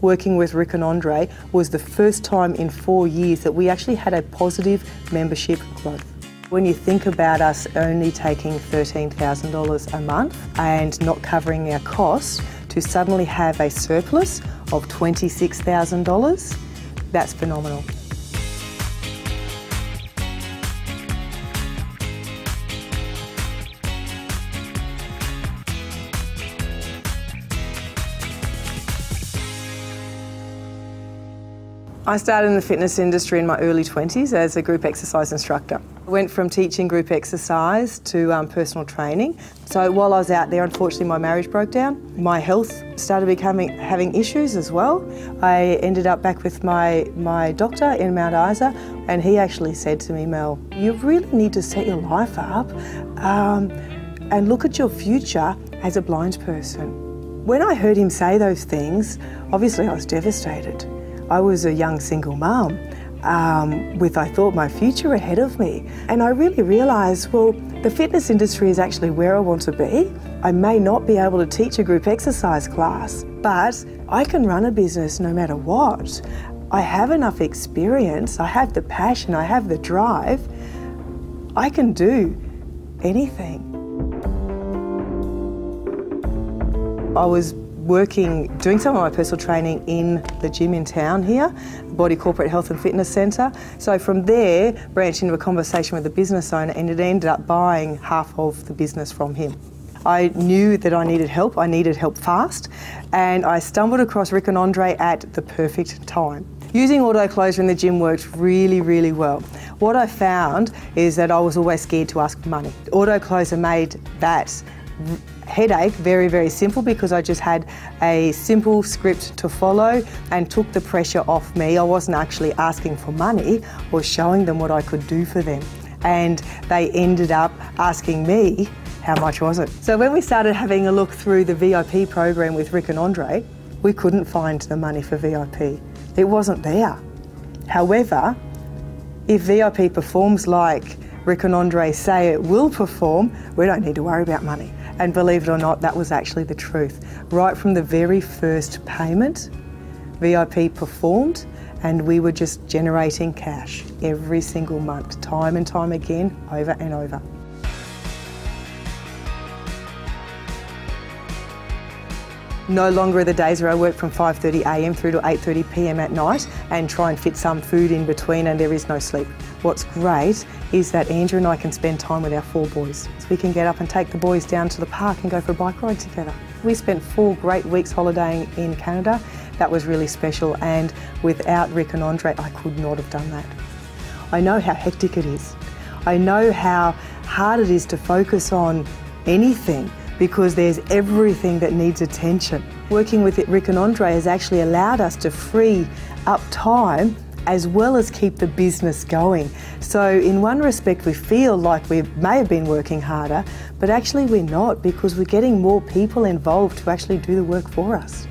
working with Rick and Andre was the first time in four years that we actually had a positive membership growth. When you think about us only taking $13,000 a month and not covering our costs, to suddenly have a surplus of $26,000, that's phenomenal. I started in the fitness industry in my early 20s as a group exercise instructor. I went from teaching group exercise to um, personal training. So while I was out there, unfortunately, my marriage broke down. My health started becoming having issues as well. I ended up back with my, my doctor in Mount Isa, and he actually said to me, Mel, you really need to set your life up um, and look at your future as a blind person. When I heard him say those things, obviously I was devastated. I was a young single mum um, with, I thought, my future ahead of me. And I really realised, well, the fitness industry is actually where I want to be. I may not be able to teach a group exercise class, but I can run a business no matter what. I have enough experience, I have the passion, I have the drive. I can do anything. I was working, doing some of my personal training in the gym in town here, Body Corporate Health and Fitness Centre. So from there, branched into a conversation with the business owner and it ended up buying half of the business from him. I knew that I needed help, I needed help fast, and I stumbled across Rick and Andre at the perfect time. Using autocloser in the gym worked really, really well. What I found is that I was always scared to ask for money. Autocloser made that headache very, very simple because I just had a simple script to follow and took the pressure off me. I wasn't actually asking for money or showing them what I could do for them. And they ended up asking me, how much was it? So when we started having a look through the VIP program with Rick and Andre, we couldn't find the money for VIP. It wasn't there. However, if VIP performs like Rick and Andre say it will perform, we don't need to worry about money. And believe it or not, that was actually the truth. Right from the very first payment, VIP performed and we were just generating cash every single month, time and time again, over and over. No longer are the days where I work from 5.30am through to 8.30pm at night and try and fit some food in between and there is no sleep. What's great is that Andrew and I can spend time with our four boys. So we can get up and take the boys down to the park and go for a bike ride together. We spent four great weeks holidaying in Canada. That was really special and without Rick and Andre I could not have done that. I know how hectic it is. I know how hard it is to focus on anything because there's everything that needs attention. Working with Rick and Andre has actually allowed us to free up time as well as keep the business going. So in one respect we feel like we may have been working harder, but actually we're not because we're getting more people involved to actually do the work for us.